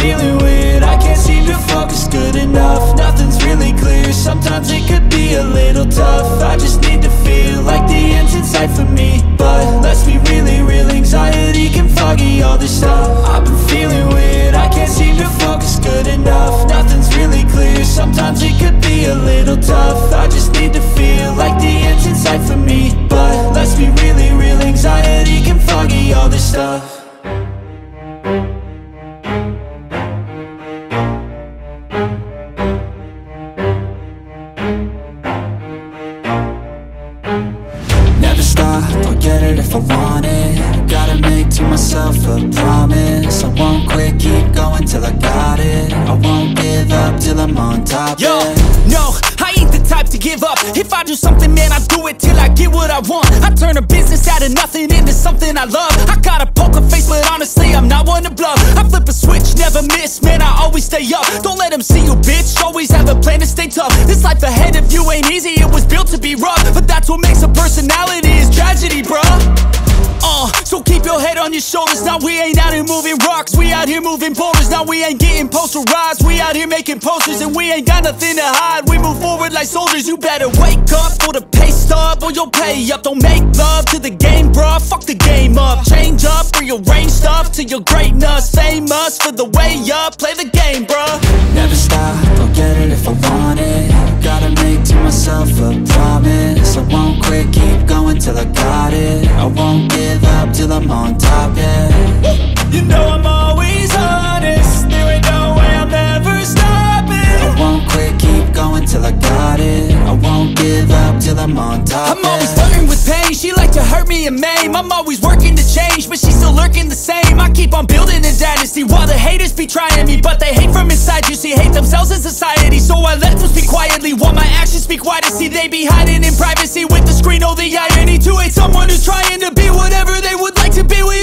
Feeling weird, I can't seem to focus good enough. Nothing's really clear, sometimes it could be a little tough. I just need to feel like the end's in sight for me. But let's be really real, anxiety can foggy all this stuff. I've been feeling weird, I can't seem to focus it. I won't give up till I'm on top, Yo, yeah no, to give up If I do something, man, I do it till I get what I want I turn a business out of nothing into something I love I got a poker face, but honestly, I'm not one to bluff I flip a switch, never miss, man, I always stay up Don't let them see you, bitch, always have a plan to stay tough This life ahead of you ain't easy, it was built to be rough But that's what makes a personality, is tragedy, bruh uh, so keep your head on your shoulders. Now we ain't out here moving rocks. We out here moving boulders. Now we ain't getting posterized. We out here making posters and we ain't got nothing to hide. We move forward like soldiers. You better wake up for the pay stub or you'll pay up. Don't make love to the game, bruh. Fuck the game up. Change up, rearrange stuff to your greatness. Famous for the way up. Play the game, bruh. Never stop, I'll get it if I want it Gotta make to myself a promise I won't quit, keep going till I got it I won't give up till I'm on top, yeah You know I'm always me maim. I'm always working to change, but she's still lurking the same. I keep on building a dynasty while the haters be trying me, but they hate from inside. You see, hate themselves in society, so I let them speak quietly while my actions speak wider. See, they be hiding in privacy with the screen. Oh, the irony to hate someone who's trying to be whatever they would like to be. We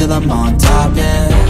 till I'm on top, yeah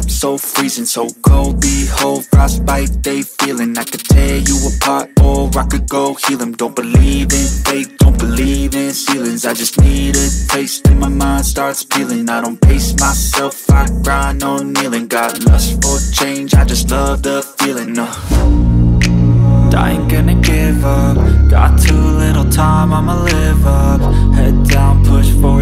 so sharp, so freezing So cold, behold, frostbite they feeling. I could tear you apart or I could go heal them Don't believe in fate, don't believe in ceilings. I just need a taste and my mind starts peeling. I don't pace myself, I grind on kneeling. Got lust for change, I just love the feeling uh. I ain't gonna give up. Got too little time, I'ma live up. Head down, push forward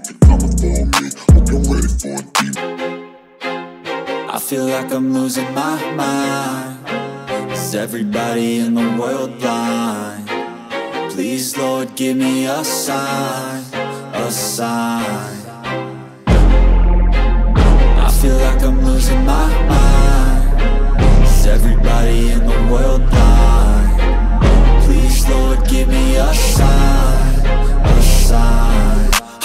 you're ready for a demon I feel like I'm losing my mind. Is everybody in the world blind? Please, Lord, give me a sign, a sign. I feel like I'm losing my mind. Is everybody in the world blind? Please, Lord, give me a sign, a sign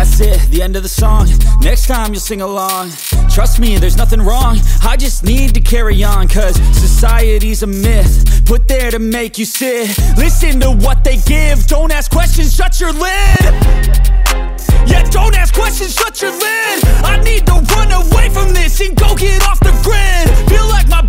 That's it, the end of the song. Next time you'll sing along. Trust me, there's nothing wrong. I just need to carry on Cause society's a myth. Put there to make you sit. Listen to what they give. Don't ask questions, shut your lid. Yeah, don't ask questions, shut your lid. I need to run away from this And go get off the grid. Feel like my